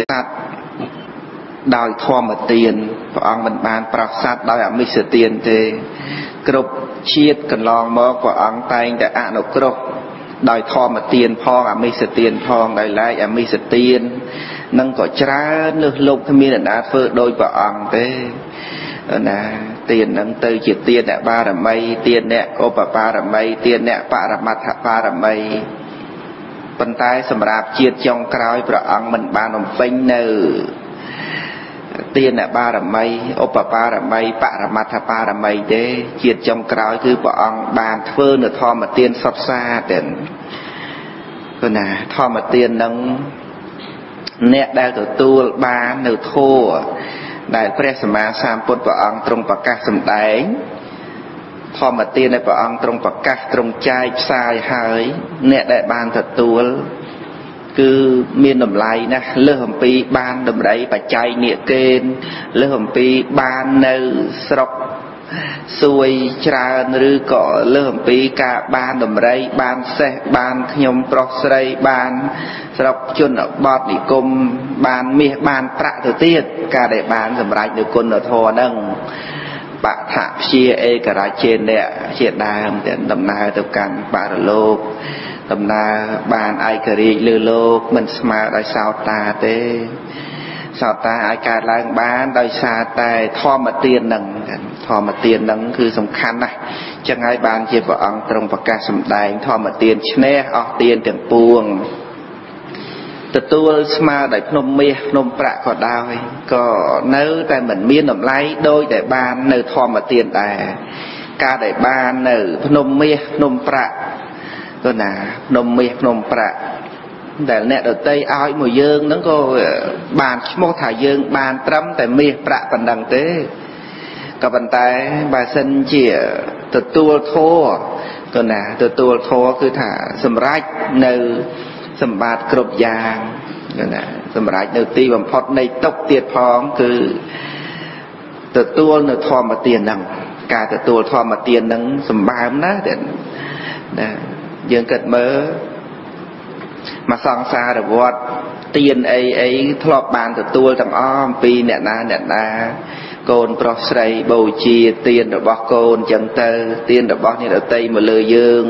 សត្វដោយធម្មទានព្រះអង្គមិនបានប្រោសសត្វដោយអមិសទានទេ គ្រប់ជាតិកន្លងមកព្រះអង្គតែងតែអនុគ្រោះដោយធម្មទានផងអមិសទានផងដោយឡែកអមិសទាននឹងក៏ច្រើនលើសលប់គ្មានអ្នកណាធ្វើដោយព្រះអង្គទេណាទាននឹងទៅជាទានអ្នកបារមីទានអ្នកឧបបារមីទានអ្នកបរមត្ថបារមី ប៉ុន្តែសម្រាប់ជាតិចុងក្រោយព្រះអង្គមិនបានបំពេញនៅទានបារមីឧបបារមីបរមត្ថបារមីទេជាតិចុងក្រោយគឺព្រះអង្គបានធ្វើនៅធម្មទានសុទ្ធសាទេព្រោះណាធម្មទាននឹងអ្នកដែលទទួលបាននៅធัวដែលព្រះសម្មាសម្ពុទ្ធព្រះអង្គទ្រង់ប្រកាសសម្ដែង ធម្មទានដែលព្រះអង្គទ្រង់ប្រកាសទ្រង់ចែកផ្សាយហើយ អ្នកដែលបានទទួលគឺមានតម្លៃណាស់លើសអំពីបានតម្រៃបច្ច័យនិកេនលើសអំពីបាននៅស្រុកសួយច្រើនឬក៏លើសអំពីការបានតម្រៃបានសេះបានខ្ញុំប្រុសស្រីបានស្រុកជនបទនិគមបានមាសបានប្រាក់ទៅទៀតការដែលបានសម្រេចនៅគុណធម៌ហ្នឹង បថព្យាឯករាជេនៈជាដើមទាំងដំណើរទៅកាន់បរលោកដំណើរបានឯករាជ្យលើលោកមិនស្មើដោយសោតាទេសោតាអាចកើតឡើងបានដោយសារតែធម្មទាននឹងធម្មទាននឹងគឺសំខាន់ណាស់ចឹងហើយបានជាព្រះអង្គទ្រង់ប្រកាសសម្ដែងធម្មទានឈ្នះអស់ទានទាំងពួង ទទួលស្មើដោយភ្នំមាសភ្នំប្រាក់ក៏ដោយក៏នៅតែមិនមានតម្លៃដោយតែបាននៅធម្មទានដែរការដែលបាននៅភ្នំមាសភ្នំប្រាក់ទៅណាភ្នំមាសភ្នំប្រាក់ដែលអ្នកដតីឲ្យមកយើងហ្នឹងក៏បានឈ្មោះថាយើងបានត្រឹមតែមាសប្រាក់ប៉ុណ្ណឹងទេក៏ប៉ុន្តែបើសិនជាទទួលធัวក៏ណាទទួលធัวគឺថាសម្រេចនៅ សម្បត្តិគ្រប់យ៉ាងគឺណាសម្រេចនៅទីបំផុតនៃទុកទៀតផងគឺទទួលនៅធម្មទានហ្នឹងការទទួលធម្មទានហ្នឹងសម្បើមណាស់ណាយើងគិតមើលមកសង្សារវត្តទៀនអីអីធ្លាប់បានទទួលទាំងអស់អំពីអ្នកណាអ្នកណាកូនប្រុសស្រីបូជាទៀនរបស់កូនចឹងទៅទៀនរបស់អ្នកដតីមកលើយើង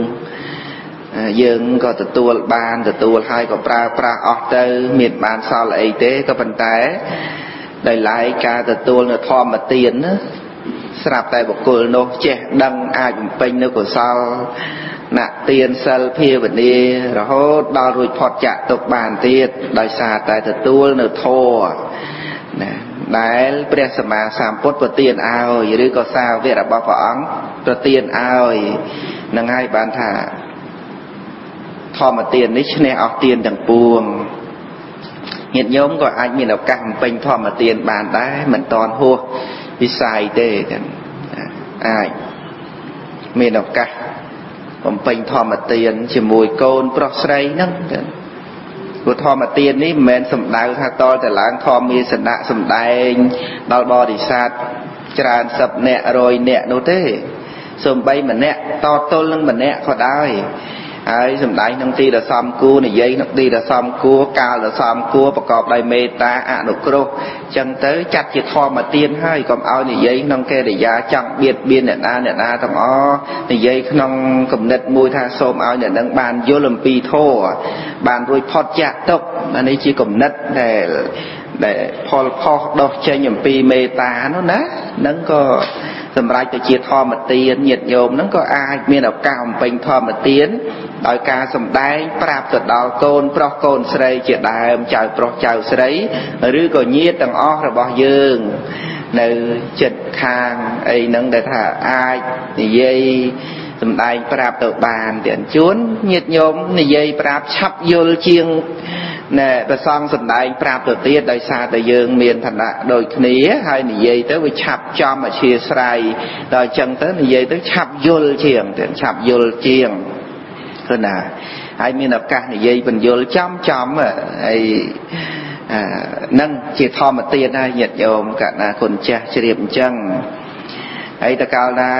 យើងក៏ទទួលបានទទួលហើយក៏ប្រើប្រាស់អស់ទៅមានបានសល់អីទេក៏ប៉ុន្តែដោយឡែកការទទួលនៅធម្មទានណាស្រាប់តែបុគ្គលនោះចេះដឹងអាចបំពេញនៅកុសលណទានសិលភាវនារហូតដល់រួចផុតចាក់ទុកបានទៀតដោយសារតែទទួលនៅធម៌ណាដែលព្រះសម្មាសម្ពុទ្ធប្រទានឲ្យឬក៏សាវករបស់ព្រះអង្គប្រទានឲ្យនឹងហើយបានថា ធម្មទាននេះឈ្នះអស់ទានទាំងពួងញាតិញោមក៏អាចមានឱកាសបំពេញធម្មទានបានដែរមិនតន់ហួសវិស័យទេអាចមានឱកាសបំពេញធម្មទានជាមួយកូនប្រុសស្រីហ្នឹងព្រោះធម្មទាននេះមិនមែនសំដៅថាតលតែឡើងធម្មមានសណៈសំដែងដល់បរិស័ទច្រើនសិបនាក់រយនាក់នោះទេសំបីម្នាក់តទល់នឹងម្នាក់ក៏ដោយ ហើយសំដែងក្នុងទីដ៏សំគួរនិយាយក្នុងទីដ៏សំគួរកាលដ៏សំគួរប្រកបដោយមេត្តាអនុគ្រោះចឹងទៅចាត់ជាធម្មទានហើយកុំឲ្យនិយាយក្នុងកិរិយាចង់បៀតបៀនអ្នកណាអ្នកណាទាំងអស់និយាយក្នុងគំនិតមួយថាសូមឲ្យអ្នកនឹងបានយល់អំពីធម៌បានរួចផុតចាកទុកអានេះជាគំនិតដែលដែលផលខុសដោះចេញអំពីមេត្តានោះណានឹងក៏ សម្រាប់ទៅជាធម្មទានញាតិញោមហ្នឹងក៏អាចមានឱកាសបំពេញធម្មទានដោយការសម្ដែងប្រាប់ទៅដល់កូនប្រុសកូនស្រីជាដើមចៅប្រុសចៅស្រីឬក៏ញាតិទាំងអស់របស់យើងនៅចិត្តខាងអីហ្នឹងដែលថាអាចនិយាយសំដែងប្រាប់ទៅបានទាំងជួនញាតិញោមនិយាយប្រាប់ឆាប់យល់ជាង ណែប្រសងសំដែងប្រាប់ទៅទៀតដោយសារតែយើងមានឋានៈដូចគ្នាហើយនិយាយទៅវាឆាប់ចំអធិស្ស្រ័យដល់អញ្ចឹងទៅនិយាយទៅឆាប់យល់ជាងទៅឆាប់យល់ជាងគឺណាហើយមានឱកាសនិយាយបញ្យល់ចំចំហើយនឹងជាធម្មទានហើយញាតិញោមកណាគុណចាស់ជ្រាបអញ្ចឹងហើយតកាលណា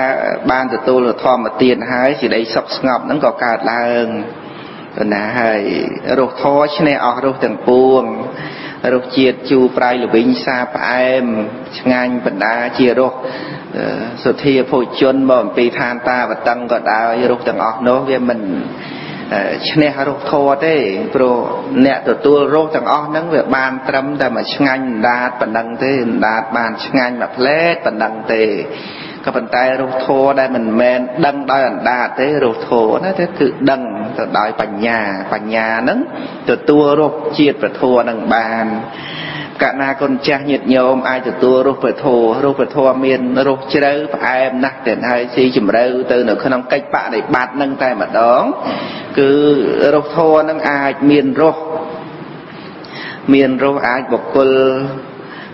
បានទទួលធម្មទានហើយសេចក្តីសុខស្ងប់ហ្នឹងក៏កើតឡើង ណាហើយរស់ធរឈ្នះអស់រស់ទាំងពួងរសជាតិជូរប្រៃល្វីងសាផ្អែមឆ្ងាញ់បណ្ដាជារសសុធាភោជនមកអំពីឋានតាវតឹងក៏ដោយរសទាំងអស់នោះវាមិនឈ្នះរសធរទេព្រោះអ្នកទទួលរសទាំងអស់ហ្នឹងវាបានត្រឹមតែមួយឆ្ងាញ់ដាតប៉ុណ្ណឹងទេដាតបានឆ្ងាញ់មួយផ្លែតប៉ុណ្ណឹងទេក៏ប៉ុន្តែរសធរដែលមិនមែនដឹងដោយអណ្ដាតទេរសធរណាទេគឺដឹង ទៅដោយបញ្ញាបញ្ញាហ្នឹងទទួលរសជាតិប្រធរនឹងបានកណាគុណចាស់ញាតញោមអាចទទួលរសប្រធររសប្រធរមានរសជ្រៅផ្អែមណាស់តែហើយស៊ីជម្រៅទៅនៅក្នុងកិច្ចបដិបត្តិនឹងតែម្ដង គឺរសធរនឹងអាចមានរសមានរសអាចបុគ្គល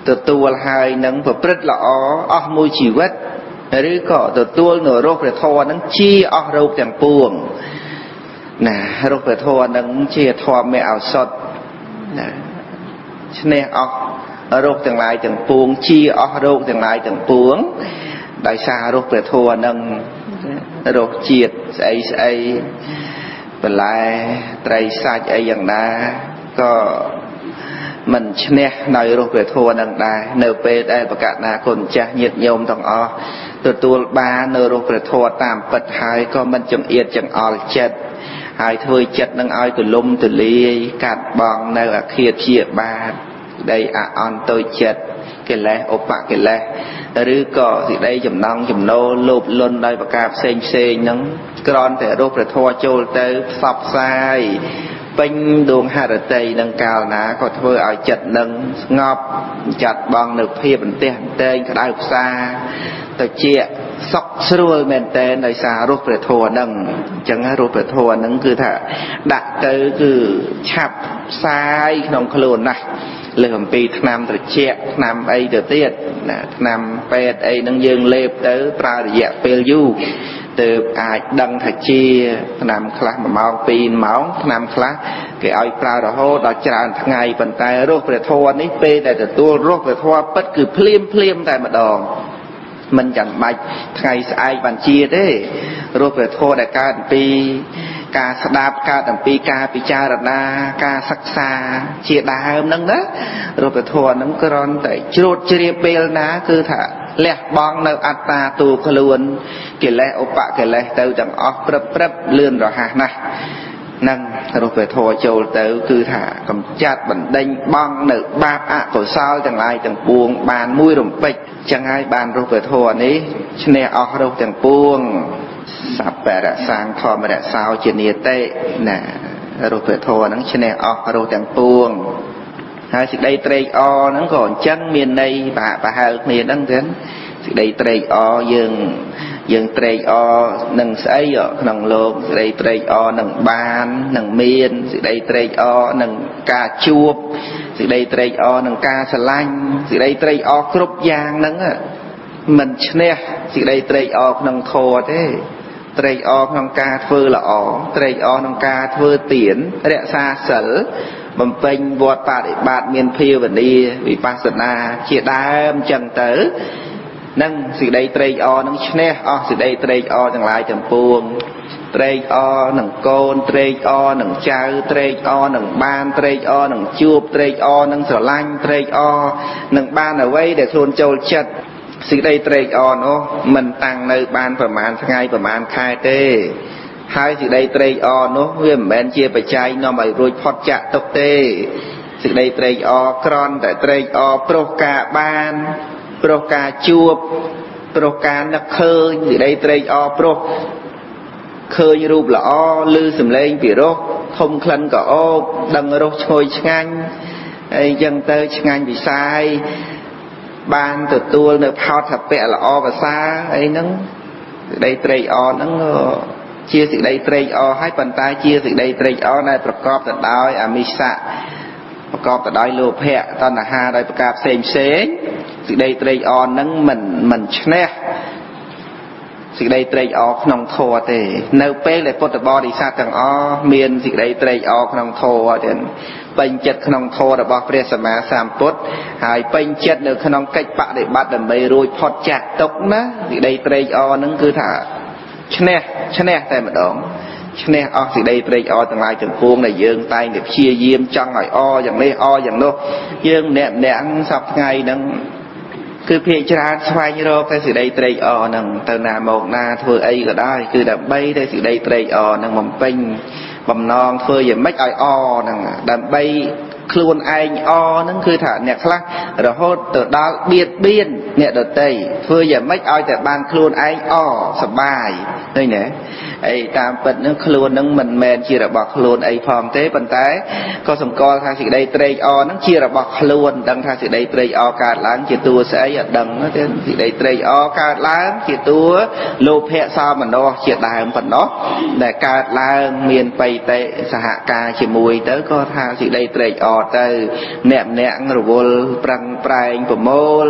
ទទួលហើយនឹងប្រព្រឹត្តល្អអស់មួយជីវិតឬក៏ទទួលនៅរសព្រះធម៌នឹងជាអស់រោគទាំងពួង ណារសព្រះធម៌នឹងជាធម៌មេឱសថណាឈ្នះអស់រោគទាំងឡាយទាំងពួង ជាអស់រោគទាំងឡាយទាំងពួង ដោយសាររសព្រះធម៌នឹងរសជាតិស្អីស្អីបន្លែត្រីសាច់អីយ៉ាងណាក៏មិនឈ្នះដោយរសព្រះធម៌នឹងដែរនៅពេលដែលប្រកាសណាគុណចាស់ញាតញោមទាំងអស់ទទួលបាននៅរសព្រះធម៌តាមពិតហើយក៏មិនចង្អៀតចង្អល់ចិត្ត ហើយធ្វើចិត្តនឹងឲ្យទលំទលាយកាត់បងនៅអាឃាតជាបាតដីអអន់តូចចិត្តកិលេសឧបកិលេសឬក៏សេចក្តីចំណងចំណូលលោភលន់ដោយប្រការផ្សេងផ្សេងហ្នឹងក្រនតែរស់ព្រះធម៌ចូលទៅផ្សព្វផ្សាយពេញដួងហរតីនឹងកាលណាក៏ធ្វើឲ្យចិត្តនឹងស្ងប់ចាត់បងនៅភាពអន្ទះអន្តែងក្តៅផ្សាទៅជា សុខស្រួលមែនតែនដោយសាររស់ព្រះធម៌នឹងអញ្ចឹងរស់ព្រះធម៌នឹងគឺថាដាក់ទៅគឺឆាប់ផ្សាយក្នុងខ្លួនណាស់លើអំពីថ្នាំត្រជាក់ថ្នាំអីទៅទៀតណាថ្នាំពេទ្យអីហ្នឹងយើងលេបទៅប្រើរយៈពេលយូរទើបអាចដឹងថាជាថ្នាំខ្លះ1ម៉ោង2ម៉ោងថ្នាំខ្លះគេឲ្យប្រើរហូតដល់ច្រើនថ្ងៃប៉ុន្តែរសព្រះធម៌នេះពេលដែលទទួលរសព្រះធម៌ពិតគឺភ្លាមភ្លាមតែម្ដង មិនចាំបាច់ថ្ងៃស្អែកបានជាទេរសព្រះធម៌ដែលកើតពីការស្ដាប់កើតអំពីការពិចារណាការសិក្សាជាដើមហ្នឹងណារូបធម៌ហ្នឹងគ្រាន់តែជ្រួតជ្រាបពេលណាគឺថាលះបង់នៅអត្តាទូខ្លួនកិលេសឧបកិលេសទៅទាំងអស់ព្រឹបព្រឹបលឿនរហ័សណាស់ នឹងរូបធម៌ចូលទៅ គឺថាកំចាត់បណ្ដេញបងនៅ បាបអកុសលទាំងឡាយទាំងពួង បានមួយរំពេចចឹងហើយបានរូបធម៌នេះឈ្នះអស់រូបទាំងពួងសពរសាងធម្មរសោជានិតិណារូបធម៌ហ្នឹងឈ្នះអស់រូបទាំងពួងហើយសេចក្តីត្រេកអរហ្នឹងក៏អញ្ចឹងមានន័យប្រហាក់ប្រហែលគ្នាហ្នឹងចឹងសេចក្តីត្រេកអរយើង យើងត្រេកអរនឹងស្អីក្នុងលោកសេចក្តីត្រេកអរនឹងបាននឹងមានសេចក្តីត្រេកអរនឹងការជួបសេចក្តីត្រេកអរនឹងការស្រឡាញ់សេចក្តីត្រេកអរគ្រប់យ៉ាងហ្នឹងមិនឈ្នះសេចក្តីត្រេកអរក្នុងធម៌ទេត្រេកអរក្នុងការធ្វើល្អត្រេកអរក្នុងការធ្វើទានរក្សាសិលបំពេញវត្តបដិបត្តិមានភាវនាវិបស្សនាជាដើមចឹងទៅ នឹងសេចក្តីត្រេកអរនឹងឈ្នះអស់សេចក្តីត្រេកអរទាំងឡាយទាំងពួងត្រេកអរនឹងកូនត្រេកអរនឹងចៅត្រេកអរនឹងបានត្រេកអរនឹងជួបត្រេកអរនឹងស្រឡាញ់ត្រេកអរនឹងបានអ្វីដែលខ្លួនចូលចិត្តសេចក្តីត្រេកអរនោះមិនតាំងនៅបានប្រមាណថ្ងៃប្រមាណខែទេហើយសេចក្តីត្រេកអរនោះវាមិនមែនជាបច្ច័យនាំឲ្យរួចផុតចាកទុកទេសេចក្តីត្រេកអរក្រន់តែត្រេកអរព្រោះការបាន ព្រោះការជួបព្រោះការនឹកឃើញសេចក្តីត្រេកអរព្រោះឃើញរូបល្អឮសំឡេងពីរោះធំក្លិនក៏អូបដឹងរសឈ្ងុយឆ្ងាញ់អីចឹងទៅឆ្ងាញ់ពិសាយបានទទួលនៅផោតថាពៈល្អភាសាអីហ្នឹងសេចក្តីត្រេកអរហ្នឹងជាសេចក្តីត្រេកអរហើយប៉ុន្តែជាសេចក្តីត្រេកអរដែលប្រកបទៅដោយអមិសៈប្រកបទៅដោយលោភៈតណ្ហាដោយប្រការផ្សេងផ្សេង សេចក្តីត្រេកអរហ្នឹងមិនមិនឈ្នះសេចក្តីត្រេកអរក្នុងធម៌ទេ នៅពេលដែលពុទ្ធបរិស័ទទាំងអស់មានសេចក្តីត្រេកអរក្នុងធម៌ទៀតពេញចិត្តក្នុងធម៌របស់ព្រះសម្មាសម្ពុទ្ធហើយពេញចិត្តនៅក្នុងកិច្ចបដិបត្តិដើម្បីរួចផុតចាកទុកណាសេចក្តីត្រេកអរហ្នឹងគឺថាឈ្នះឈ្នះតែម្ដងឈ្នះអស់សេចក្តីត្រេកអរទាំងឡាយទាំងពួងដែលយើងតែងតែព្យាយាមចង់ឲ្យអយ៉ាងនេះអយ៉ាងនោះយើងម្នាក់ម្នាក់សប្ថ្ងៃហ្នឹង គឺភាកច្រើនស្វែងរកតែសេចក្តីត្រេកអរហ្នឹងទៅណាមកណាធ្វើអីក៏ដោយគឺដើម្បីតែសេចក្តីត្រេកអរហ្នឹងបំពេញបំណងធ្វើយ៉ាងម៉េចឲ្យអហ្នឹងដើម្បីខ្លួនឯងអហ្នឹងគឺថាអ្នកខ្លះរហូតទៅដល់បៀតបៀនអ្នកដតីធ្វើយ៉ាងម៉េចឲ្យតែបានខ្លួនឯងអសបាយឃើញទេ អីតាមពិតនឹងខ្លួននឹងមិនមែនជារបស់ខ្លួនអីផងទេប៉ុន្តែក៏សម្គាល់ថាសេចក្តីត្រេកអរនឹងជារបស់ខ្លួនដឹងថាសេចក្តីត្រេកអរកើតឡើងជាតួស្អីអត់ដឹងទេសេចក្តីត្រេកអរកើតឡើងជាតួលោភៈសោមនស្សជាដើមប៉ុណ្ណោះដែលកើតឡើងមានបៃតេសហការជាមួយទៅក៏ថាសេចក្តីត្រេកអរទៅអ្នកម្នាក់រវល់ប្រឹងប្រែងប្រមូល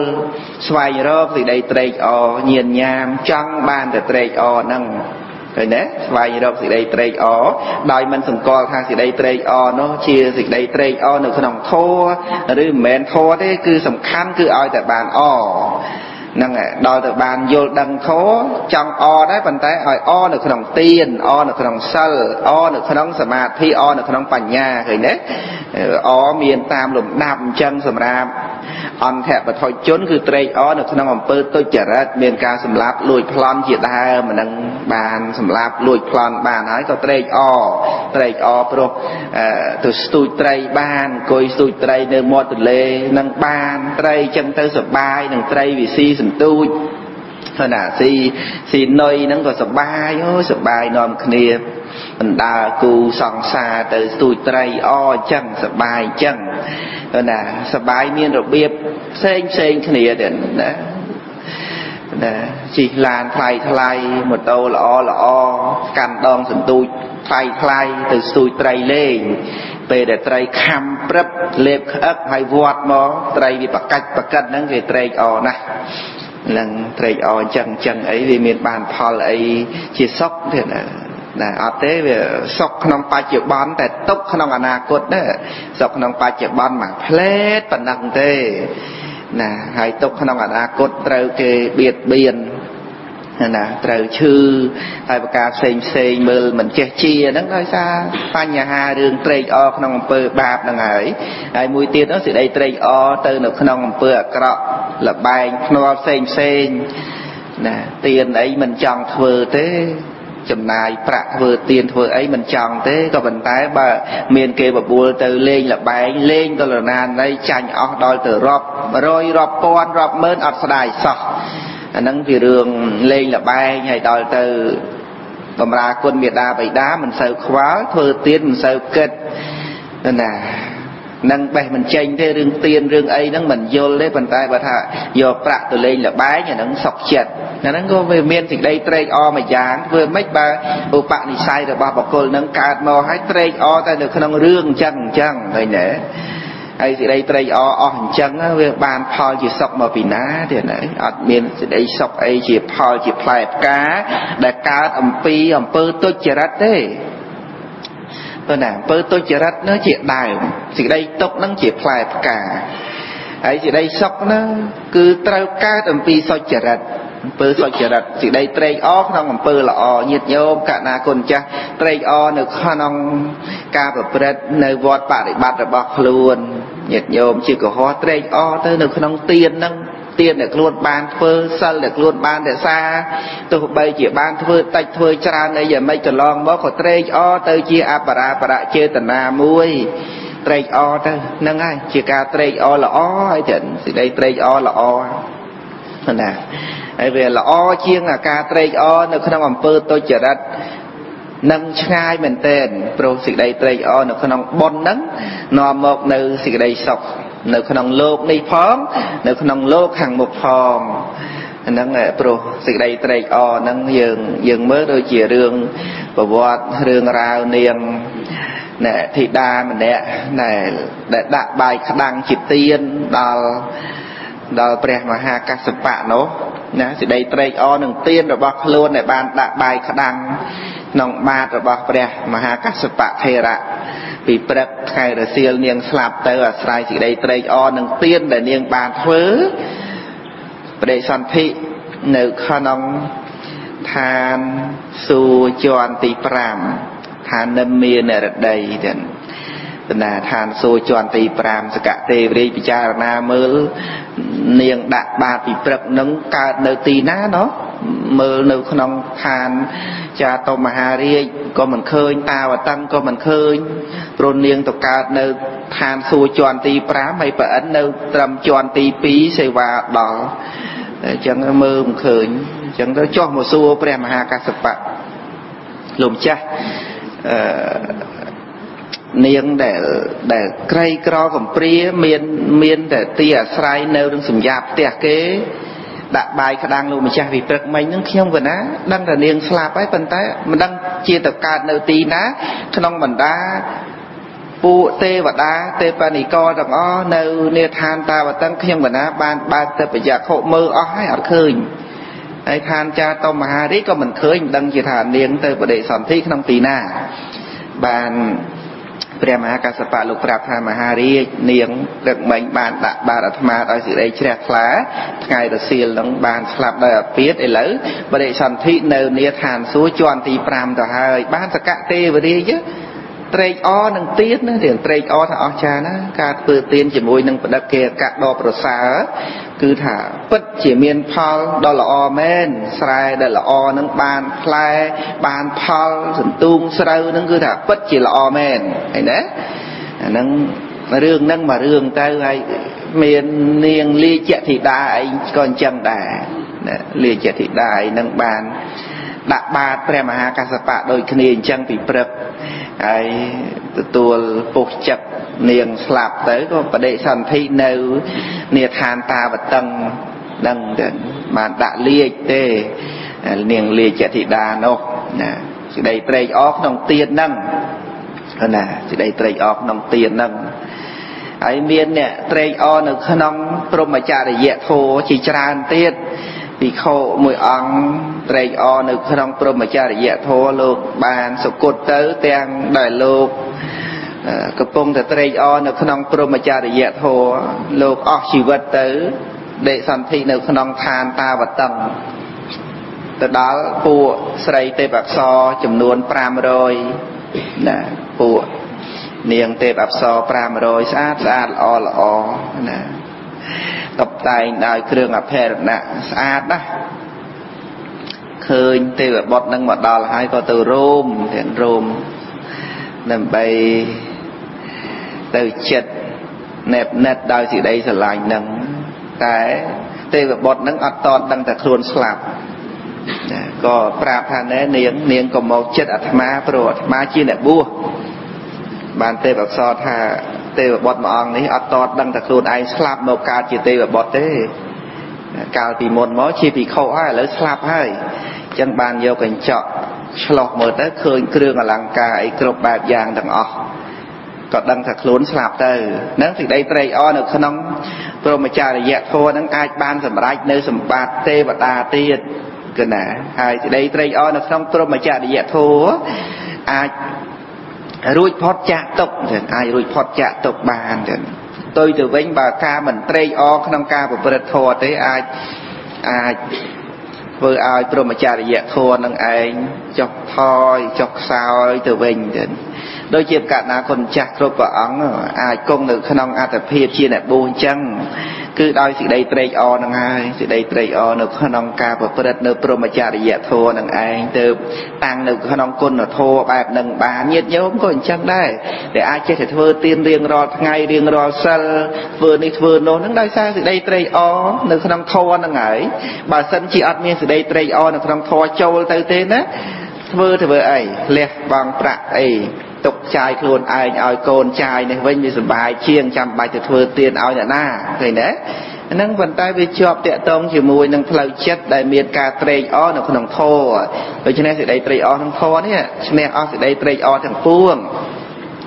ស្វែងរកសេចក្តីត្រេកអរញៀនញាមចង់បានតែត្រេកអរហ្នឹង ឃើញទេស្វែងរកសេចក្តីត្រេកអរដោយមិនសង្កល់ថាសេចក្តីត្រេកអរនោះជាសេចក្តីត្រេកអរនៅក្នុងធម៌ឬមិនមែនធម៌ទេគឺសំខាន់គឺឲ្យតែបានអ ហ្នឹងដល់ទៅបានយល់ដឹងធម៌ចង់អដែរប៉ុន្តែឲ្យអនៅក្នុងទានអនៅក្នុងសិលអនៅក្នុងសមាធិអនៅក្នុងបញ្ញាឃើញទេអមានតាមលំដាប់អញ្ចឹងសម្រាប់អន្តបថុជន គឺត្រេកអរនៅក្នុងអំពើទុច្ចរិតមានការសម្លាប់លួចប្លន់ជាដើមមិននឹងបានសម្លាប់លួចប្លន់បានហើយក៏ត្រេកអរត្រេកអរព្រោះទៅស្ទូចត្រីបានអង្គុយស្ទូចត្រីនៅមាត់ទន្លេនឹងបានត្រីចឹងទៅសបាយនឹងត្រីវិស៊ីសន្ទូចហើយណាស៊ីស៊ីនុយហ្នឹងក៏សបាយអូសបាយនាំគ្នាបណ្ដាគូសង្សារទៅស្ទូចត្រីអអញ្ចឹងសបាយអញ្ចឹងណាសបាយមានរបៀបផ្សេងផ្សេងគ្នាទៀតណាណាជិះឡានថ្លៃថ្លៃម៉ូតូល្អល្អកាន់ដងសន្ទូចថ្លៃថ្លៃទៅស្ទូចត្រីលេងពេលដែលត្រីខំព្រឹបលេបក្អឹកហើយវត្តមកត្រីវាប្រកាច់ប្រកិតហ្នឹងគេត្រេកអរណាស់ នឹងត្រេកអរអញ្ចឹងអញ្ចឹងអីវាមានបានផលអីជាសុខទៀតណាណាអត់ទេវាសុខក្នុងបច្ចុប្បន្នតែទុកក្នុងអនាគតណាសុខក្នុងបច្ចុប្បន្នមួយផ្លែតប៉ុណ្ណឹងទេណាហើយទុកក្នុងអនាគតត្រូវគេបៀតបៀន ណាត្រូវឈឺហើយប្រការផ្សេងផ្សេងមើលមិនចេះជាហ្នឹងដោយសារបញ្ហារឿងត្រេកអរក្នុងអំពើបាបហ្នឹងហើយហើយមួយទៀតនោះសេចក្តីត្រេកអរទៅនៅក្នុងអំពើអាក្រក់លបែងភ្នាល់ផ្សេងផ្សេងណាទៀនអីមិនចង់ធ្វើទេចំណាយប្រាក់ធ្វើទៀនធ្វើអីមិនចង់ទេក៏ប៉ុន្តែបើមានគេបបួលទៅលេងលបែងលេងទៅលណាណីចាញ់អស់ដល់ទៅរាប់រយរាប់ពាន់រាប់ម៉ឺនអត់ស្ដាយសោះ អាហ្នឹងជារឿងលេងលបែងហើយដល់ទៅបំរាគុណមេដាបៃតាមិនសូវខ្វល់ធ្វើទៀនមិនសូវគិតណានឹងបេះមិនចេញទេរឿងទៀនរឿងអីហ្នឹងមិនយល់ទេប៉ុន្តែបើថាយកប្រាក់ទៅលេងលបែងអាហ្នឹងសុខចិត្តអាហ្នឹងក៏វាមានសេចក្តីត្រេកអរមួយយ៉ាងធ្វើម៉េចបើឧបនិស្ស័យរបស់បុគ្គលហ្នឹងកើតមកហើយត្រេកអរតែនៅក្នុងរឿងអញ្ចឹងអញ្ចឹងឃើញទេ ហើយសេចក្តីត្រេកអរអស់អញ្ចឹងវាបានផលជាសុខមកពីណាទៀតណាអត់មានសេចក្តីសុខអីជាផលជាផ្លែផ្កាដែលកើតអំពីអំពើទុច្ចរិតទេព្រោះណាអំពើទុច្ចរិតនោះជាដើមសេចក្តីទុកនឹងជាផ្លែផ្កាហើយសេចក្តីសុខនោះគឺត្រូវកើតអំពីសុចរិត អំពើសុចរិតសេចក្តីត្រេកអរក្នុងអំពើល្អញាតិញោមកណាគុណចាស់ត្រេកអរនៅក្នុងការប្រព្រឹត្តនៅវត្តបរិបត្តិរបស់ខ្លួនញាតិញោមជាកុហកត្រេកអរទៅនៅក្នុងទានហ្នឹងទានដែលខ្លួនបានធ្វើសិលដែលខ្លួនបានរក្សាទោះបីជាបានធ្វើតិចធ្វើច្រើនអីយ៉ាងម៉េចកន្លងមកក៏ត្រេកអរទៅជាអបរាបរៈចេតនាមួយត្រេកអរទៅហ្នឹងហើយជាការត្រេកអរល្អហើយចឹងសេចក្តីត្រេកអរល្អ ណាហើយវាល្អជាងអាការត្រេកអរនៅក្នុងអំពើទុច្ចរិតនឹងឆ្ងាយមែនទែនព្រោះសេចក្តីត្រេកអរនៅក្នុងបុណ្យហ្នឹងនាំមកនៅសេចក្តីសុខនៅក្នុងលោកនេះផង នៅក្នុងលោកខាងមុខផងហ្នឹងព្រោះសេចក្តីត្រេកអរហ្នឹងយើងយើងមើលដូចជារឿងប្រវត្តិរឿងរ៉ាវនាងណែធីតាម្នាក់ណែដែលដាក់បាយក្តាំងជាទៀនដល់ ដល់ព្រះមហាកសបៈនោះណាសេចក្តីត្រេកអរនឹងទៀនរបស់ខ្លួនដែលបានដាក់បាយក្តាំងក្នុងបាតរបស់ព្រះមហាកសបៈថេរៈពីព្រឹកថ្ងៃរសៀលនាងស្លាប់ទៅអាស្រ័យសេចក្តីត្រេកអរនឹងទៀនដែលនាងបានធ្វើបដិសន្ធិនៅក្នុងឋានសួគ៌ជាន់ទី5ឋាននិមមានរដីទាំង បណ្ណាឋានសួរជាន់ទី5សកទេវរាជពិចារណាមើលនាងដាក់បាតពីព្រឹកនឹងកើតនៅទីណាណោះមើលនៅក្នុងឋានចាតមហារាជក៏មិនឃើញតាវតឹងក៏មិនឃើញព្រោះនាងទៅកើតនៅឋានសួរជាន់ទី5ហើយប្រអិននៅត្រឹមជាន់ទី2សេវាដល់អញ្ចឹងមើលមិនឃើញអញ្ចឹងទៅចុះមកសួរព្រះមហាកសបៈលោកម្ចាស់អឺ នាងដែលដែលក្រីក្រកំព្រាមានមានតែទីអាស្រ័យនៅនឹងសម្ញាផ្ទះគេដាក់បាយក្តាំងលោកម្ចាស់វិព្រឹកមិញហ្នឹងខ្ញុំក៏ណាដឹងតែនាងស្លាប់ហើយប៉ុន្តែមិនដឹងជាទៅកើតនៅទីណា ក្នុងបណ្ដាពួកទេវតាទេបនិកទាំងអស់នៅនេឋានតាវតឹងខ្ញុំកណាបានបើកទៅប្រយ័ត្នខុមើលអស់ហើយអត់ឃើញហើយឋានចាតមហារាជក៏មិនឃើញមិនដឹងជាថានាងទៅបដិសន្ធិក្នុងទីណាបាន ព្រះមហាកសបៈលោកប្រាប់ថាមហារាជនាងព្រឹកមិញបានដាក់បាតអាត្មាដោយសេចក្តីជ្រះថ្លាថ្ងៃរសៀលនឹងបានស្លាប់ដោយអាពាតឥឡូវបរិសន្ធិនៅ នាឋានសួគ៌ជាន់ទី5ទៅហើយបានសកទេវរាជ ត្រេកអរនឹងទៀនណារៀងត្រេកអរថាអស្ចារ្យណាការធ្វើទៀនជាមួយនឹងបដិគេអកៈដ៏ប្រសើរគឺថាពិតជាមានផលដ៏ល្អមែនស្រែដែលល្អនឹងបានផ្លែបានផលសន្ទូងស្រូវនឹងគឺថាពិតជាល្អមែនឃើញទេអាហ្នឹងរឿងហ្នឹងមករឿងទៅហើយមាននាងលាជធីតាអីក៏អញ្ចឹងដែរលាជធីតាអីនឹងបានដាក់បាតព្រះមហាកសបៈដូចគ្នាអញ្ចឹងពីព្រឹក ហើយទទួលពុះចិត្តនាងស្លាប់ទៅក៏បដិសន្ធិនៅនាឋានតាវតឹងនឹងបានដាក់លាជទេនាងលាជធិតានោះណាសេចក្តីត្រេកអរក្នុងទៀនហ្នឹងណាសេចក្តីត្រេកអរក្នុងទៀនហ្នឹងហើយមានអ្នកត្រេកអរនៅក្នុងព្រមចរិយធម៌ជាច្រើនទៀត ភិក្ខុមួយអង្គត្រេកអរនៅក្នុងព្រមចរិយធម៌លោកបានសុគតទៅទាំងដែលលោកកំពុងតែត្រេកអរនៅក្នុងព្រមចរិយធម៌លោកអស់ជីវិតទៅដេកសន្ធិនៅក្នុងឋានតាវតឹងទៅដល់ពួកស្រីទេពអក្សរចំនួន500ណាពួកនាងទេពអប្សរ500ស្អាតស្អាតល្អល្អណា តបតែងដោយគ្រឿងអភរណៈស្អាតណាស់ឃើញទេវបុត្រនឹងមកដល់ហើយក៏ទៅរោមទាំងរោមដើម្បីទៅចិត្តណែបណិតដោយសេចក្តីស្រឡាញ់នឹងតែទេវបុត្រនឹងអត់តតដឹងតែខ្លួនស្លាប់ក៏ប្រាប់ថាណែនាងនាងក៏មកចិត្តអាត្មាព្រោះអាត្មាជាអ្នកបួសបានទេពអក្សរថា ទេវបុត្រមួយអង្គនេះអត់តតដឹងតែខ្លួនឯងស្លាប់មកកើតជាទេវបុត្រទេកាលពីមុនមកជាភិក្ខុហើយឥឡូវស្លាប់ហើយអញ្ចឹងបានយកកញ្ចក់ឆ្លោះមើលទៅឃើញគ្រឿងអលង្ការអីគ្រប់បែបយ៉ាងទាំងអស់ក៏ដឹងថាខ្លួនស្លាប់ទៅនឹងសេចក្តីត្រេកអរនៅក្នុងព្រមចារយៈធម៌នឹងអាចបានសម្រេចនៅសម្បត្តិទេវតាទៀតគឺណាហើយសេចក្តីត្រេកអរនៅក្នុងព្រមចារយៈធម៌អាច រួចផុតចាក់ទុកចឹងអាចរួចផុតចាក់ទុកបានចឹងទៅទៅវិញបើការមិនត្រេកអរក្នុងការប្រព្រឹត្តធម៌ទេអាចអាចធ្វើឲ្យព្រមចារិយធម៌នឹងឯងចុះថយចុះខ្សោយទៅវិញចឹងដូចជាកណ្ណាគុណចាស់គ្រប់ព្រះអង្គអាចគង់នៅក្នុងអត្តភាពជាអ្នកបួសអញ្ចឹង គឺដោយសេចក្តីត្រេកអរនឹងហើយសេចក្តីត្រេកអរនៅក្នុងការប្រព្រឹត្តនៅព្រមចរិយធម៌នឹងឯងទៅតាំងនៅក្នុងគុណធម៌បែបនឹងបានញាតិញោមក៏អញ្ចឹងដែរដែលអាចចេះតែធ្វើទៀនរៀងរាល់ថ្ងៃរៀងរាល់សិលធ្វើនេះធ្វើនោះនឹងដោយសារសេចក្តីត្រេកអរនៅក្នុងធម៌នឹងហើយបើសិនជាអត់មានសេចក្តីត្រេកអរនៅក្នុងធម៌ចូលទៅទេណាធ្វើធ្វើអីលះបង់ប្រាក់អី ទុកចាយខ្លួនឯងឲ្យកូនចាយនេះវិញវាសុបាយជាងចាំបាច់ទៅធ្វើទៀនឲ្យអ្នកណាឃើញទេហ្នឹងប៉ុន្តែវាជាប់តាក់ទងជាមួយនឹងផ្លូវចិត្តដែលមានការត្រេកអរនៅក្នុងធម៌ដូច្នេះសេចក្តីត្រេកអរក្នុងធម៌នេះឈ្នះអស់សេចក្តីត្រេកអរទាំងពួង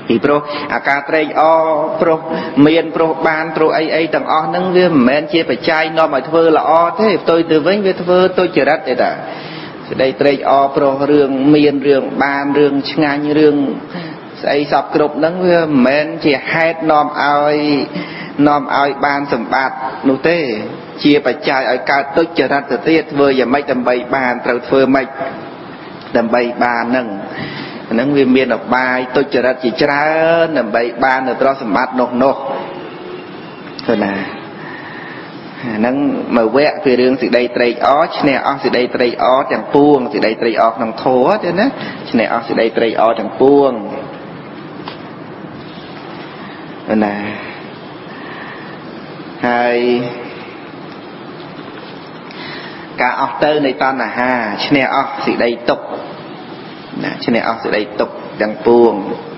ពីព្រោះអាការត្រេកអរព្រោះមានព្រោះបានព្រោះអីអីទាំងអស់ហ្នឹងវាមិនមែនជាបច្ច័យនាំឲ្យធ្វើល្អទេផ្ទុយទៅវិញវាធ្វើទុច្ចរិតទេតាសេចក្តីត្រេកអរព្រោះរឿងមានរឿងបានរឿងឆ្ងាញ់រឿង ស្អីសពគ្រប់ហ្នឹងវាមិនមែនជាហេតុនាំឲ្យនាំឲ្យបានសម្បត្តិនោះទេ ជាបច្ច័យឲ្យកើតទុច្ចរិតទៅទៀតធ្វើយ៉ាងម៉េចដើម្បីបានត្រូវធ្វើម៉េចដើម្បីបានហ្នឹងហ្នឹងវាមានអបាយទុច្ចរិតជាច្រើនដើម្បីបាននៅទ្រព្យសម្បត្តិនោះនោះទៅណាហ្នឹងមកវគ្គពីរឿងសេចក្តីត្រេកអរឈ្នះអស់សេចក្តីត្រេកអរទាំងពួងសេចក្តីត្រេកអរក្នុងធម៌ទេណាឈ្នះអស់សេចក្តីត្រេកអរទាំងពួង ណាហើយការអស់ទៅនៃតណ្ហាឈ្នះអស់សេចក្តីទុក្ខណាឈ្នះអស់សេចក្តីទុក្ខទាំងពួង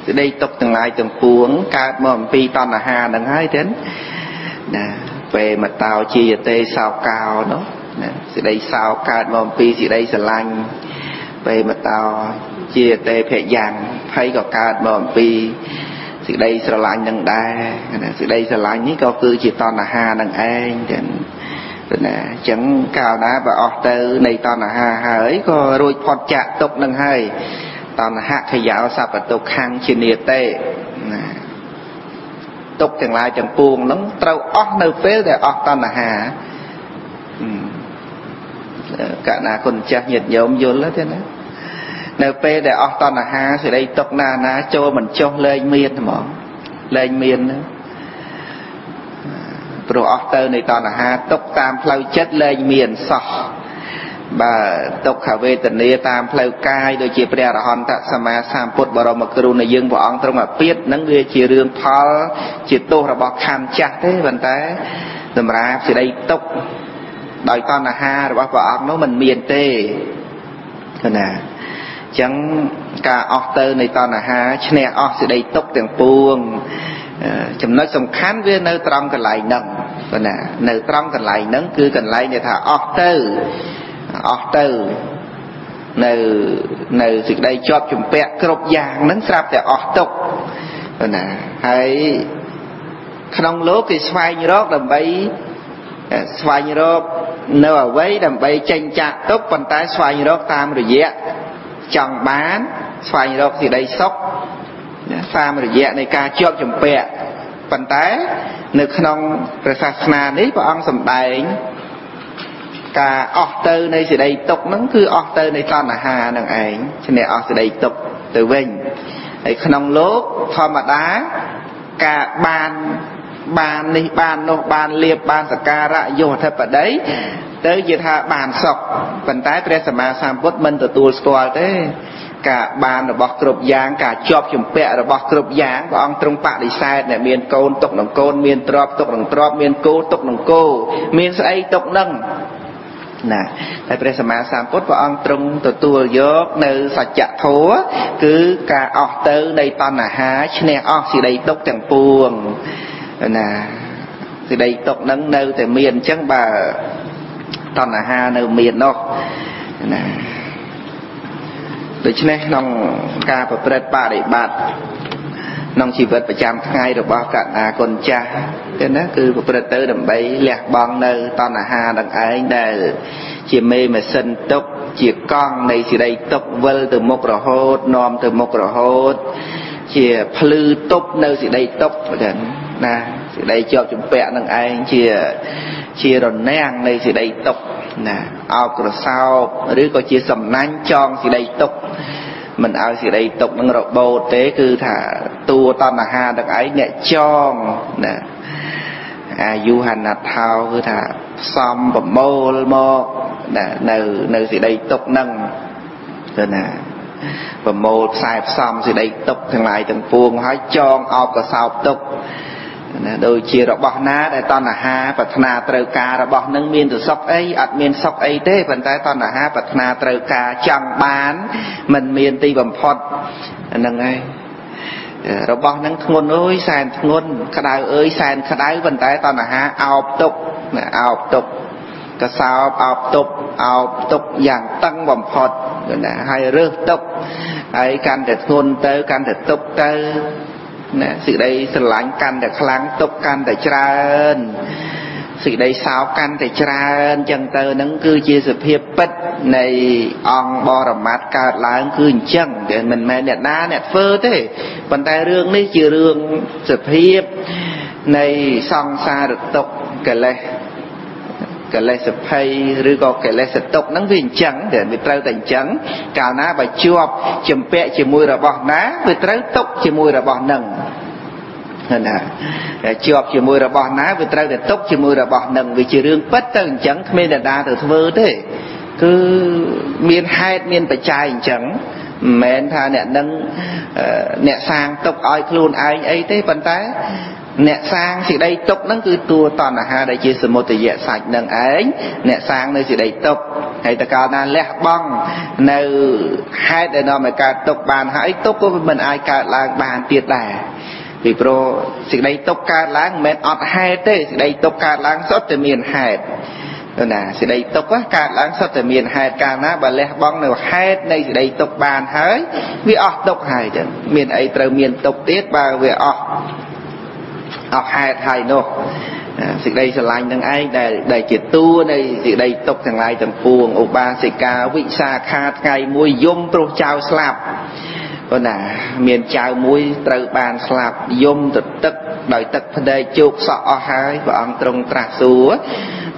សេចក្តីទុក្ខទាំងឡាយទាំងពួងកើតមកអំពីតណ្ហានឹងហើយទេណាពេលមកតោជាយទេសោកោនោះណាសេចក្តីសោកកើតមកអំពីសេចក្តីស្រឡាញ់ពេលមកតោជាទេភយ៉ាងភ័យក៏កើតមកអំពី សេចក្តីស្រឡាញ់នឹងដែរណាសេចក្តីស្រឡាញ់នេះក៏គឺជាតណ្ហានឹងឯងចឹងណាអញ្ចឹងកាលណាបើអស់ទៅនៃតណ្ហាហើយក៏រួចផុតចាកទុកនឹងហើយតណ្ហខយោសពតុខੰជានិតេណាទុកទាំងឡាយទាំងពួងហ្នឹងត្រូវអស់នៅពេលដែលអស់តណ្ហាកណាគុណចាស់ញាតិញោមយល់ទេណា នៅពេលដែលអស់តណ្ហាសេរីទុកណាណាចូលមិនចុះលែងមានហ្មងលែងមានណាព្រោះអស់ទៅនៃតណ្ហាទុកតាមផ្លូវចិត្តលែងមានសោះបើទុក្ខវេទនាតាមផ្លូវកាយដូចជាព្រះអរហន្តសម្មាសម្ពុទ្ធបរមគ្រូនៃយើងព្រះអង្គទ្រង់អាពាតនឹងវាជារឿងផលជាទោសរបស់ខណ្ឌចាស់ទេប៉ុន្តែសម្រាប់សេចក្តីទុក្ខដោយតណ្ហារបស់ព្រះអង្គនោះมันមានទេណាអញ្ចឹងការអស់ទៅនៃតណ្ហាឈ្នះអស់សេចក្តីទុក្ខទាំងពួងចំណុចសំខាន់វានៅត្រង់កន្លែងហ្នឹងប៉ុណ្ណានៅត្រង់កន្លែងហ្នឹងគឺកន្លែងដែលថាអស់ទៅអស់ទៅនៅនៅសេចក្តីជាប់ជំពាក់គ្រប់យ៉ាងហ្នឹងស្រាប់តែអស់ទុកណាហើយក្នុងលោកគេស្វែងរកដើម្បីស្វែងរកនៅអ្វីដើម្បីចេញចាក់ទុកប៉ុន្តែស្វែងរកតាមរយៈ ចង់បានស្វែងរកសេចក្តីសុខតាមរយៈនៃការជាប់ជំពាក់ប៉ុន្តែនៅក្នុងព្រះសាសនានេះព្រះអង្គសម្ដែងការអស់ទៅនៃសេចក្តីទុកហ្នឹងគឺអស់ទៅនៃតណ្ហានឹងឯងឈ្នះអស់សេចក្តីទុកទៅវិញហើយក្នុងលោកធម្មតាការបាន បាននេះបាននោះបានលៀបបានសការៈយោធិបតីទៅជាថាបានសុខប៉ុន្តែព្រះសម្មាសម្ពុទ្ធមិនទទួលស្គាល់ទេការបានរបស់គ្រប់យ៉ាងការជាប់ជំពាក់របស់គ្រប់យ៉ាងព្រះអង្គទ្រង់បដិសេធអ្នកមានកូនទុកនឹងកូនមានទ្រព្យទុកនឹងទ្រព្យមានគោទុកនឹងគោមានស្អីទុកនឹងណាតែព្រះសម្មាសម្ពុទ្ធព្រះអង្គទ្រង់ទទួលយកនៅសច្ចធម៌គឺការអស់ទៅនៃតណ្ហាឈ្នះអស់សេចក្តីទុកទាំងពួង ណាសេចក្តីទុកនឹងនៅតែមានអញ្ចឹងបើតណ្ហានៅមាននោះណាដូច្នេះក្នុងការប្រព្រឹត្តបរិបត្តិក្នុងជីវិតប្រចាំថ្ងៃរបស់កណ្ដាគុណចាស់ទេណាគឺប្រព្រឹត្តទៅដើម្បីលះបង់នៅតណ្ហានឹងឯងដែលជាមេម៉ាស៊ីនទុកជាកង់នៃសេរីទុកវិលទៅមុខរហូតនាំទៅមុខរហូត ជាភ្លឺទប់នៅសេរីទុកចឹង ណាសេរីជាប់ជំពាក់នឹងឯងជាជារនាំងនៃសេរីទុកណាអោបក្រសោបឬក៏ជាសំណាញ់ចងសេរីទុកមិនឲ្យសេរីទុកនឹងរបូតទេគឺថាតួតណ្ហាទាំងឯងអ្នកចងណាអាយុហណថោគឺថាផ្សំប្រមូលមកណានៅនៅសេរីទុកនឹងទៅណាប្រមូលខ្សែផ្សំសេរីទុកទាំងឡាយទាំងពួងហើយចងអោបកសោបទុក ណាដូចជារបស់ណាដែលតណ្ហាប្រាថ្នាត្រូវការរបស់នឹងមានទៅសុខអីអត់មានសុខអីទេប៉ុន្តែតណ្ហាប្រាថ្នាត្រូវការចង់បានมันមានទីបំផុតហ្នឹងហើយរបស់នឹងធ្ងន់អើយសែនធ្ងន់ក្តៅអើយសែនក្តៅប៉ុន្តែតណ្ហាអោបទុកអោបទុកកសោបអោបទុកអោបទុកយ៉ាងតឹងបំផុតណាហើយរើសទុកហើយកាន់តែធ្ងន់ទៅកាន់តែទុកទៅ ណាសេចក្តីស្រឡាញ់កាន់តែខ្លាំងទុកកាន់តែច្រើនសេចក្តីសោកកាន់តែច្រើនចឹងទៅនឹងគឺជាសភាពពិតនៃអង្គបរមត្តកើតឡើងគឺអញ្ចឹងគេមិនមែនអ្នកណាអ្នកធ្វើទេប៉ុន្តែរឿងនេះជារឿងសភាពនៃសង្សារទុក្ខកិលេស កិលេសភ័យឬក៏កិលេសទុកហ្នឹងវាអញ្ចឹងតែវាត្រូវតែអញ្ចឹងកាលណាបើជាប់ជំពាក់ជាមួយរបស់ណាវាត្រូវទុកជាមួយរបស់នឹងណាជាប់ជាមួយរបស់ណាវាត្រូវតែទុកជាមួយរបស់នឹងវាជារឿងពិតទៅអញ្ចឹងគ្មានអ្នកណាទៅធ្វើទេគឺមានហេតុមានបច្ច័យអញ្ចឹងមិនមែនថាអ្នកនឹងអ្នកសាងទុកឲ្យខ្លួនឯងអីទេប៉ុន្តែ អ្នកសាងសេចក្តីទុកហ្នឹងគឺតួតណ្ហាដែលជាសមុទយៈសាច់នឹងឯងអ្នកសាងនៅសេចក្តីទុកហើយតកាលណាលះបង់នៅហេតុដែលនាំឲ្យកើតទុកបានហើយទុកក៏មិនអាចកើតឡើងបានទៀតដែរពីព្រោះសេចក្តីទុកកើតឡើងមិនមែនអត់ហេតុទេសេចក្តីទុកកើតឡើងសុទ្ធតែមានហេតុណាសេចក្តីទុកកើតឡើងសុទ្ធតែមានហេតុកាលណាបើលះបង់នៅហេតុនៃសេចក្តីទុកបានហើយវាអស់ទុកហើយចឹងមានអីត្រូវមានទុកទៀតបើវាអស់ អស់ហេតុហើយនោះសេចក្តីស្រឡាញ់នឹងឯងដែលដែលជាតួនៃសេចក្តីទុកទាំងឡាយទាំងពួងឧបាសិកាវិសាខាថ្ងៃមួយយំព្រោះចៅស្លាប់ប៉ុន្តែមានចៅមួយត្រូវបានស្លាប់យំទៅទឹកដោយទឹកភ្នែកជោកសក់អស់ហើយព្រះអង្គទ្រង់ត្រាស់សួរ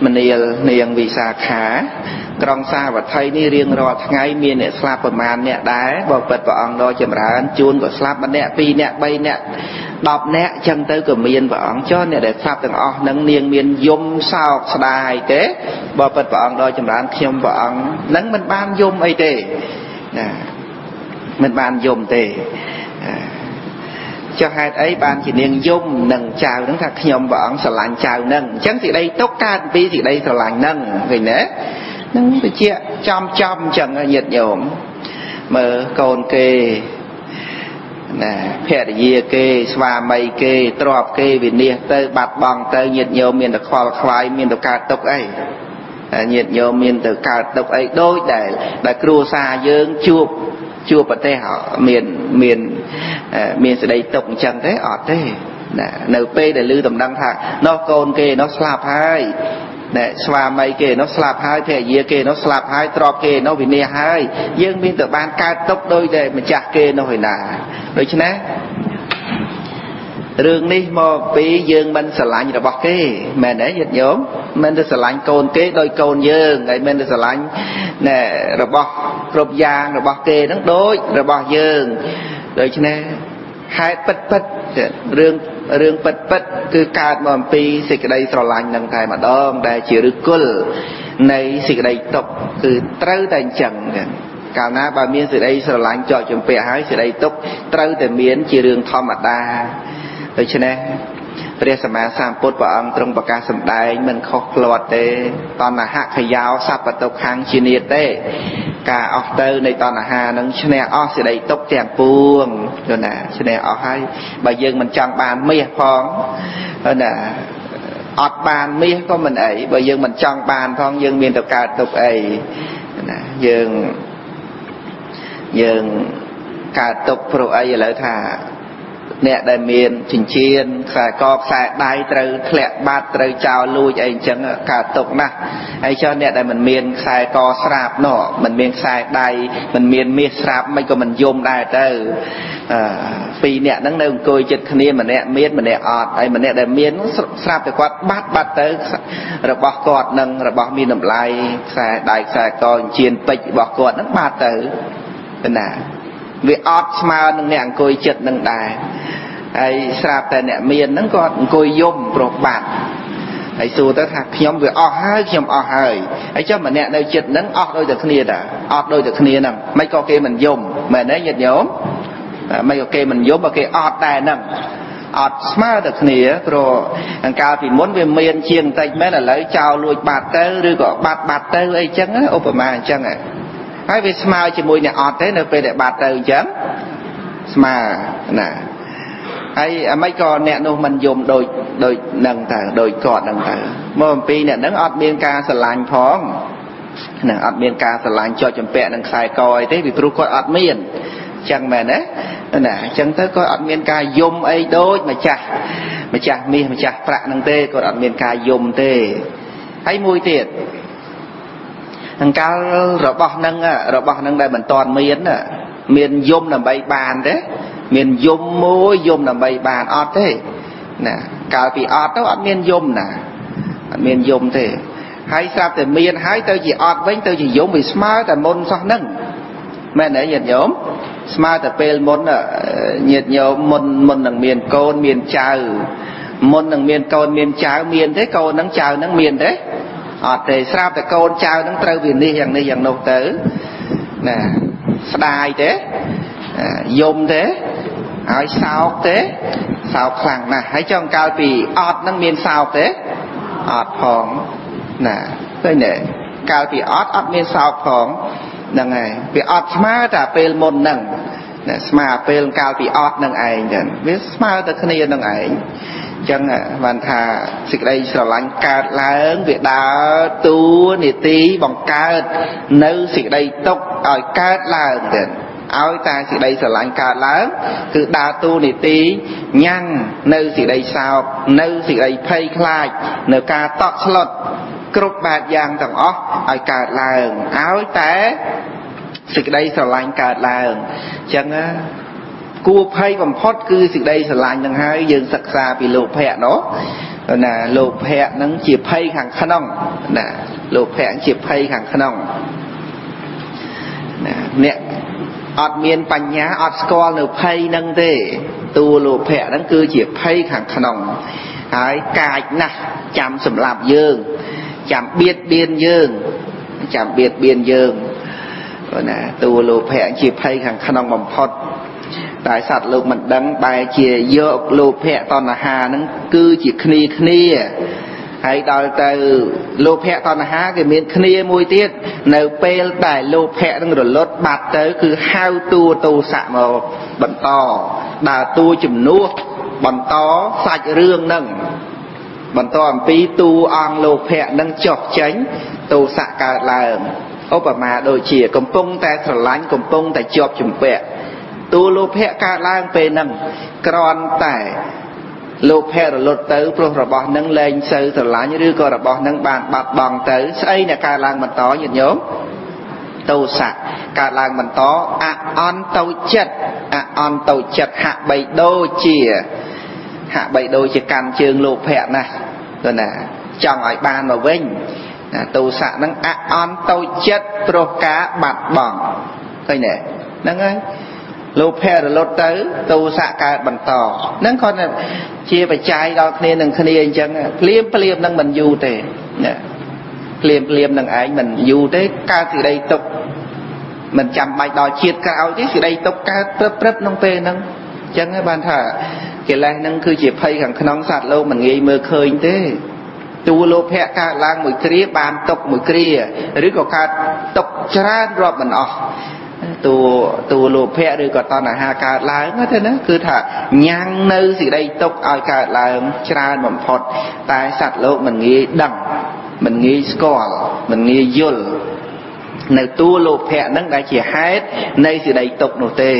មនាលនាងវិសាខា ក្រុងសាវត្ថីនេះរៀងរាល់ថ្ងៃមានអ្នកស្លាប់ប្រមាណអ្នកដែរបើពិតព្រះអង្គដ៏ចម្រើនជួនក៏ស្លាប់ម្នាក់ពីរនាក់បីនាក់ 10នាក់ចឹងទៅក៏មានព្រះអង្គចុះអ្នកដែលស្លាប់ទាំងអស់នឹងនាងមានយំសោកស្ដាយទេបើពិតព្រះអង្គដ៏ចម្រើនខ្ញុំព្រះអង្គនឹងមិនបានយំអីទេណាមិនបានយំទេចុះហេតុអីបានជានាងយំនឹងចៅហ្នឹងថាខ្ញុំព្រះអង្គស្រឡាញ់ចៅហ្នឹងអញ្ចឹងសេចក្តីទុកកើតពីសេចក្តីស្រឡាញ់ហ្នឹងឃើញទេនឹងវិជាចំចំអញ្ចឹងញាតិញោមមើលកូនគេ ណាភរិយាគេស្វាមីគេទ្របគេវិនិច្ឆ័យទៅបាត់បង់ទៅញាតិញោមមានតែខ្វល់ខ្វាយមានតែកើតទុកអីញាតិញោមមានទៅកើតទុកអីដូចដែលដែលគ្រួសារយើងជួបជួបប្រទេសមានមានមានសេចក្តីទុកអញ្ចឹងទេអត់ទេណានៅពេលដែលឮដំណឹងថានោះកូនគេនោះស្លាប់ហើយ ណែស្វាមីគេនោះស្លាប់ហើយភរិយាគេនោះស្លាប់ហើយទ្របគេនោះវិនាសហើយយើងមានតែបានកើតទុកដោយតែម្ចាស់គេនោះឯណាដូច្នេះរឿងនេះមកពីយើងមិនស្រឡាញ់របស់គេមែនទេញាតិញោមមិនទៅស្រឡាញ់កូនគេដោយកូនយើងហើយមិនទៅស្រឡាញ់ណែរបស់គ្រប់យ៉ាងរបស់គេហ្នឹងដូចរបស់យើងដូច្នេះហេតុពិតពិតរឿង រឿងពិតពិតគឺកើតមកអំពីសេចក្តីស្រឡាញ់នឹងតែម្ដង ដែលជាឫសគល់នៃសេចក្តីទុកគឺត្រូវតែអញ្ចឹងកាលណាបើមានសេចក្តីស្រឡាញ់ជាប់ជំពាក់ហើយសេចក្តីទុកត្រូវតែមានជារឿងធម្មតាដូច្នេះ ព្រះសម្មាសម្ពុទ្ធព្រះអង្គទ្រង់ប្រកាសសម្ដែងមិនខុសផ្លាត់ទេតណ្ហខយោសัพពតុខាងជានិតទេការអស់ទៅនៃតណ្ហានឹងឈ្នះអស់សេចក្តីទុកទាំងពួងយល់ណាឈ្នះអស់ហើយបើយើងមិនចង់បានមាសផងណាអត់បានមាសក៏មិនអីបើយើងមិនចង់បានផងយើងមានទៅកើតទុកអីណាយើងយើងកើតទុកព្រោះអីឥឡូវថា អ្នកដែលមានចិញ្ចៀនខ្សែកខ្សែដៃត្រូវធ្លាក់បាត់ត្រូវចោលលួចអីអញ្ចឹងកើតទុកណាស់ហើយចុះអ្នកដែលមិនមានខ្សែកស្រាបនោះមិនមានខ្សែដៃមិនមានមាសស្រាប់មិនក៏មិនយំដែរទៅអឺពីរអ្នកហ្នឹងនៅអង្គុយចិត្តគ្នាម្នាក់មានម្នាក់អត់ហើយម្នាក់ដែលមានស្រាប់តែគាត់បាត់បាត់ទៅរបស់គាត់នឹងរបស់មានតម្លៃខ្សែដៃខ្សែកចិញ្ចៀនពេជ្ររបស់គាត់ហ្នឹងបាត់ទៅណា វាអត់ស្មើនឹងអ្នកអង្គុយចិត្តនឹងដែរហើយស្រាប់តែអ្នកមានហ្នឹងគាត់អង្គុយយំប្រុសបាត់ហើយសួរទៅថាខ្ញុំវាអស់ហើយខ្ញុំអស់ហើយហើយចុះម្នាក់នៅចិត្តហ្នឹងអស់ដូចតែគ្នាតាអត់ដូចតែគ្នាហ្នឹងមិនក៏គេមិនយំមែនទេញាតិញោមមិនក៏គេមិនយំបើគេអត់ដែរហ្នឹងអត់ស្មើតែគ្នាព្រោះអង្កាលពីមុនវាមានជាងបន្តិចមែនឥឡូវចោលលួចបាត់ទៅឬក៏បាត់បាត់ទៅអីចឹងឧបមាអញ្ចឹងហើ យវាស្មើជាមួយអ្នកអត់ទេនៅពេលដែលបាត់ទៅអញ្ចឹងស្មើណាហើយអាម៉េចក៏អ្នកនោះមិនយំដូចដូចនឹងទៅដូចគាត់នឹងទៅមកអំពីអ្នកនឹងអត់មានការស្រឡាញ់ផងណាអត់មានការស្រឡាញ់ជាប់ចម្ពាក់នឹងខ្សែកអីទេពីព្រោះគាត់អត់មានចឹងមែនទេណាអញ្ចឹងទៅគាត់អត់មានការយំអីដូចម្ចាស់ម្ចាស់មាសម្ចាស់ប្រាក់នឹងទេគាត់អត់មានការយំទេហើយមួយទៀត អង្កលរបស់នឹងរបស់នឹងដែលមិនតាន់មានមានយំដើម្បីបានទេមានយំមួយយំដើម្បីបានអត់ទេណាកាលពីអត់ទៅអត់មានយំណាអត់មានយំទេហើយស្រាប់តែមានហើយទៅជាអត់វិញទៅជាយំវាស្មើតែមុនសោះហ្នឹងមែនទេញាតិញោមស្មើតែពេលមុនញាតិញោមមុនមុននឹងមានកូនមានចៅមុននឹងមានកូនមានចៅមានទេកូននឹងចៅនឹងមានទេ អត់ទេស្រាប់តែកូនចៅនឹងត្រូវវានេះយ៉ាងនេះយ៉ាងនោះទៅណាស្ដាយទេយំទេហើយសោកទេសោកខ្លាំងណាស់ហើយចង់កាលពីអត់នឹងមានសោកទេអត់ផងណាឃើញទេកាលពីអត់អត់មានសោកផងហ្នឹងហើយវាអត់ស្មើតែពេលមុនហ្នឹងណាស្មើពេលកាលពីអត់នឹងឯងចឹងវាស្មើតែគ្នានឹងឯង ចឹងបានថាសេចក្តីស្រឡាញ់កើតឡើងវាដើរតួនាទីបង្កើតនៅសេចក្តីទុកឲ្យកើតឡើងទៀតឲ្យតែសេចក្តីស្រឡាញ់កើតឡើងគឺដើរតួនាទីញ៉ាំងនៅសេចក្តីសោកនៅសេចក្តីភ័យខ្លាចនៅការតក់ស្លុតគ្រប់បែបយ៉ាងទាំងអស់ឲ្យកើតឡើងឲ្យតែសេចក្តីស្រឡាញ់កើតឡើងអញ្ចឹង គួរភ័យបំផុតគឺសេចក្តីស្រឡាញ់នឹងហើយយើងសិក្សាពីលោភៈនោះណាលោភៈនឹងជាភ័យខាងក្នុងណាលោភៈជាភ័យខាងក្នុងណាអ្នកអត់មានបញ្ញាអត់ស្គាល់នៅភ័យនឹងទេតួលោភៈហ្នឹងគឺជាភ័យខាងក្នុងហើយកាចណាស់ចាំសម្លាប់យើងចាំបៀតបៀនយើងចាំបៀតបៀនយើងណាតួលោភៈជាភ័យខាងក្នុងបំផុត តែសត្វលោកមិនដឹងបែរជាយកលោភៈតណ្ហាហ្នឹងគឺជាគ្នាគ្នាហើយដល់ទៅលោភៈតណ្ហាគេមានគ្នាមួយទៀតនៅពេលដែលលោភៈនឹងរលត់បាត់ទៅ គឺហៅតួទោសៈមកបន្តដើរតួជំនួសបន្តសាច់រឿងនឹងបន្តអំពីតួអង្គលោភៈនឹងចុះចេញទោសៈកើតឡើងឧបមាដូចជា កំពុងតែស្រឡាញ់កំពុងតែជាប់ជំពាក់ តួលោភៈកើតឡើងពេលហ្នឹងក្រន់តែលោភៈរលត់ទៅព្រោះរបស់នឹងលែងសូវស្រឡាញ់ឬក៏របស់នឹងបានបាត់បង់ទៅស្អីអ្នកកើតឡើងបន្តញាតិញោមតោសៈកើតឡើងបន្តអអន្តោចិត្តអអន្តោចិត្តហាក់បីដូចជាហាក់បីដូចជាកាន់ជើងលោភៈណាស់ទៅណាចង់ឲ្យបានមកវិញណាតោសៈនឹងអអន្តោចិត្តព្រោះការបាត់បង់ឃើញទេហ្នឹងហើយ លោភៈរលត់ទៅទោសៈកើតបន្តហ្នឹងគាត់ជាបច្ច័យដល់គ្នានឹងគ្នាអញ្ចឹងភ្លាមភ្លាមនឹងមិនយូរទេណាភ្លាមភ្លាមនឹងឯងមិនយូរទេកើតសេចក្តីទុកមិនចាំបាច់ដល់ជាតិក្រោយទេសេចក្តីទុកកើតព្រឹបព្រឹបក្នុងពេលហ្នឹងអញ្ចឹងបានថាកិលេសហ្នឹងគឺជាភ័យខាងក្នុងសត្វលោកមិនងាយមើលឃើញទេតួលោភៈកើតឡើងមួយគ្រាបានទុកមួយគ្រាឬក៏កើតទុកច្រើនរាប់មិនអស់ តួតួលោភៈឬក៏តណ្ហាកើតឡើងទៅណាគឺថាញ៉ាំងនៅសេចក្តីទុកឲ្យកើតឡើងច្រើនបំផុត តែសត្វលោកមិនងាយដឹងមិនងាយស្គាល់មិនងាយយល់នៅតួលោភៈហ្នឹងដែលជាហេតុនៃសេចក្តីទុកនោះទេ